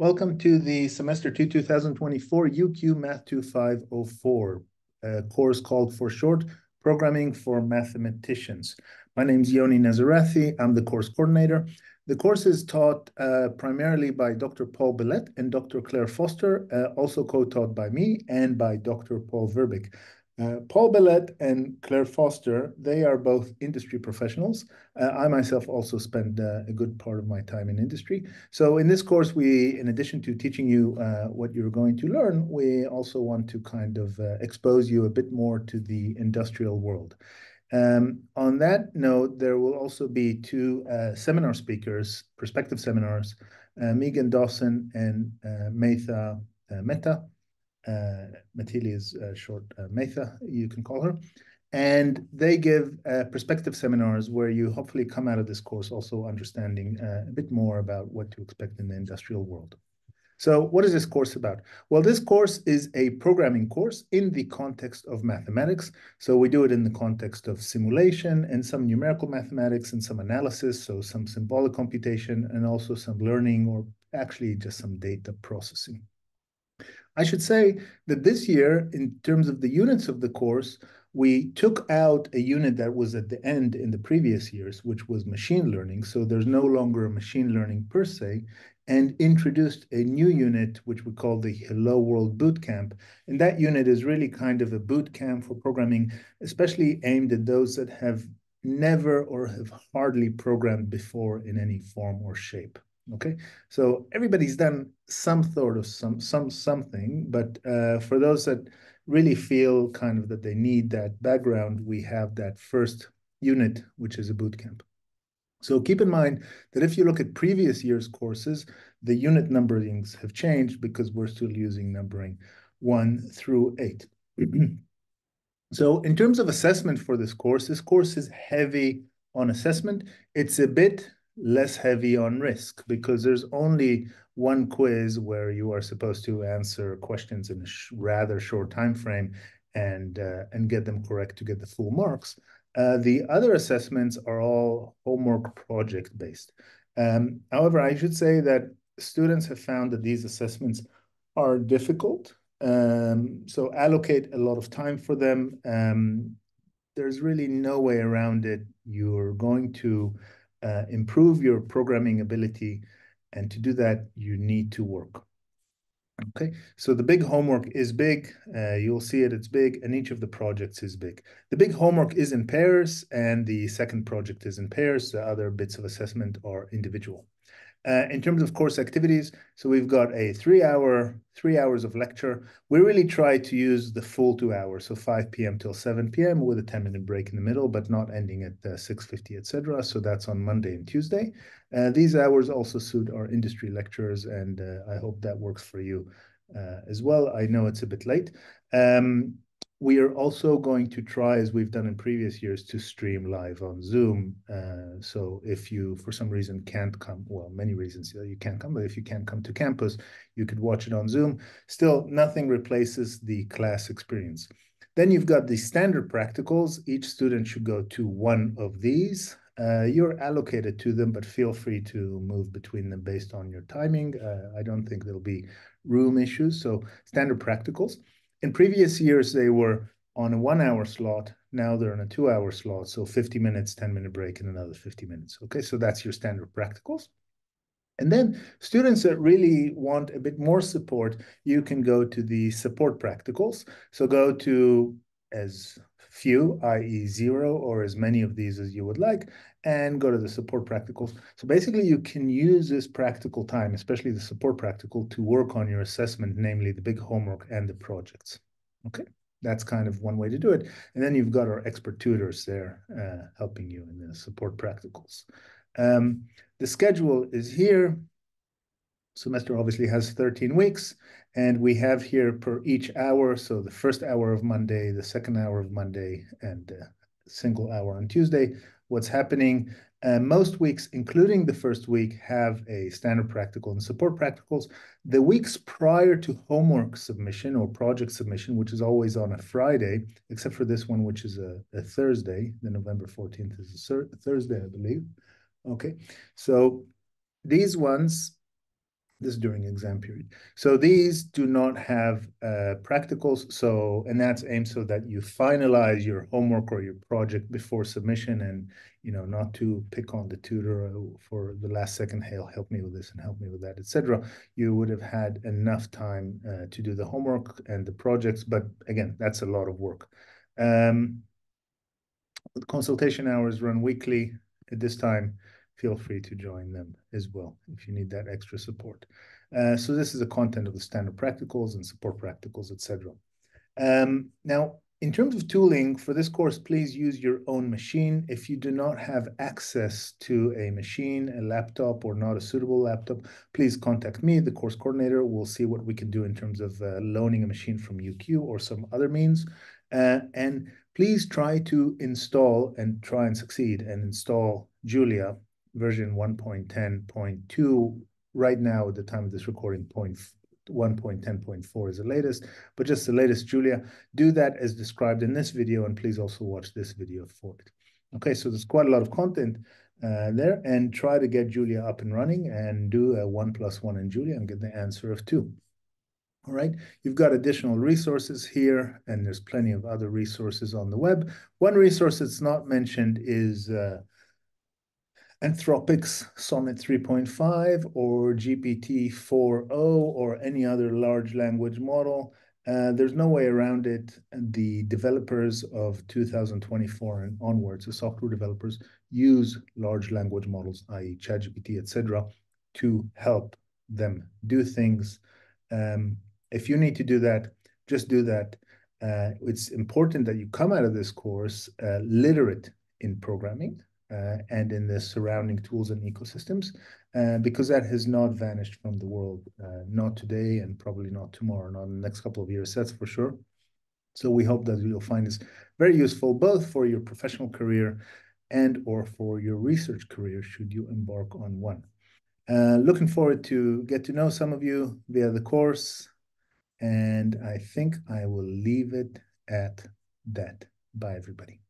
Welcome to the semester 2 2024 UQ Math 2504 a course called for short Programming for Mathematicians. My name is Yoni Nazarathy. I'm the course coordinator. The course is taught uh, primarily by Dr. Paul Bellette and Dr. Claire Foster, uh, also co-taught by me and by Dr. Paul Vrbik. Uh, Paul Bellette and Claire Foster, they are both industry professionals. Uh, I myself also spend uh, a good part of my time in industry. So in this course, we, in addition to teaching you uh, what you're going to learn, we also want to kind of uh, expose you a bit more to the industrial world. Um, on that note, there will also be two seminar speakers, prospective seminars, Megan Dawson and Metha Mehta uh, Matili is uh, short uh, Metha, you can call her. And they give uh, perspective seminars where you hopefully come out of this course also understanding uh, a bit more about what to expect in the industrial world. So what is this course about? Well, this course is a programming course in the context of mathematics. So we do it in the context of simulation and some numerical mathematics and some analysis, so some symbolic computation and also some learning or actually just some data processing. I should say that this year, in terms of the units of the course, we took out a unit that was at the end in the previous years, which was machine learning. So there's no longer a machine learning per se, and introduced a new unit, which we call the Hello World Bootcamp. And that unit is really kind of a boot camp for programming, especially aimed at those that have never or have hardly programmed before in any form or shape. Okay, so everybody's done some sort of some some something, but uh, for those that really feel kind of that they need that background, we have that first unit, which is a boot camp. So keep in mind that if you look at previous year's courses, the unit numberings have changed because we're still using numbering one through eight. so in terms of assessment for this course, this course is heavy on assessment. It's a bit less heavy on risk because there's only one quiz where you are supposed to answer questions in a sh rather short time frame and uh, and get them correct to get the full marks. Uh, the other assessments are all homework project based. Um, however, I should say that students have found that these assessments are difficult. Um, so allocate a lot of time for them. Um, there's really no way around it. You're going to uh, improve your programming ability. And to do that, you need to work. Okay, so the big homework is big. Uh, you'll see it, it's big, and each of the projects is big. The big homework is in pairs, and the second project is in pairs. The other bits of assessment are individual. Uh, in terms of course activities, so we've got a three hour, three hours of lecture. We really try to use the full two hours, so 5 p.m. till 7 p.m. with a 10 minute break in the middle, but not ending at uh, 6.50, etc. So that's on Monday and Tuesday. Uh, these hours also suit our industry lectures, and uh, I hope that works for you uh, as well. I know it's a bit late. Um, we are also going to try, as we've done in previous years, to stream live on Zoom. Uh, so if you, for some reason, can't come, well, many reasons you can't come, but if you can't come to campus, you could watch it on Zoom. Still, nothing replaces the class experience. Then you've got the standard practicals. Each student should go to one of these. Uh, you're allocated to them, but feel free to move between them based on your timing. Uh, I don't think there'll be room issues. So standard practicals. In previous years, they were on a one hour slot. Now they're on a two hour slot. So 50 minutes, 10 minute break, and another 50 minutes. Okay, so that's your standard practicals. And then students that really want a bit more support, you can go to the support practicals. So go to as few, i.e. zero, or as many of these as you would like, and go to the support practicals. So basically you can use this practical time, especially the support practical, to work on your assessment, namely the big homework and the projects. Okay, that's kind of one way to do it. And then you've got our expert tutors there uh, helping you in the support practicals. Um, the schedule is here. Semester obviously has 13 weeks. And we have here per each hour, so the first hour of Monday, the second hour of Monday, and a single hour on Tuesday, what's happening. Uh, most weeks, including the first week, have a standard practical and support practicals. The weeks prior to homework submission or project submission, which is always on a Friday, except for this one, which is a, a Thursday, the November 14th is a Thursday, I believe. Okay, so these ones this is during exam period. So these do not have uh, practicals. So, and that's aimed so that you finalize your homework or your project before submission and, you know, not to pick on the tutor for the last second, hey, help me with this and help me with that, etc. You would have had enough time uh, to do the homework and the projects. But again, that's a lot of work. Um, consultation hours run weekly at this time feel free to join them as well if you need that extra support. Uh, so this is the content of the standard practicals and support practicals, etc. Um, now, in terms of tooling for this course, please use your own machine. If you do not have access to a machine, a laptop, or not a suitable laptop, please contact me, the course coordinator. We'll see what we can do in terms of uh, loaning a machine from UQ or some other means. Uh, and please try to install and try and succeed and install Julia version 1.10.2 right now at the time of this recording 1.10.4 is the latest but just the latest julia do that as described in this video and please also watch this video for it. Okay so there's quite a lot of content uh, there and try to get julia up and running and do a one plus one in julia and get the answer of two. All right, you've got additional resources here, and there's plenty of other resources on the web. One resource that's not mentioned is uh, Anthropic's Sonnet 3.5 or GPT-4o or any other large language model. Uh, there's no way around it. The developers of 2024 and onwards, the software developers, use large language models, i.e. ChatGPT, etc., to help them do things. Um, if you need to do that, just do that. Uh, it's important that you come out of this course uh, literate in programming and in the surrounding tools and ecosystems, uh, because that has not vanished from the world, uh, not today and probably not tomorrow, not in the next couple of years, that's for sure. So we hope that you'll find this very useful, both for your professional career and or for your research career, should you embark on one. Uh, looking forward to get to know some of you via the course. And I think I will leave it at that. Bye, everybody.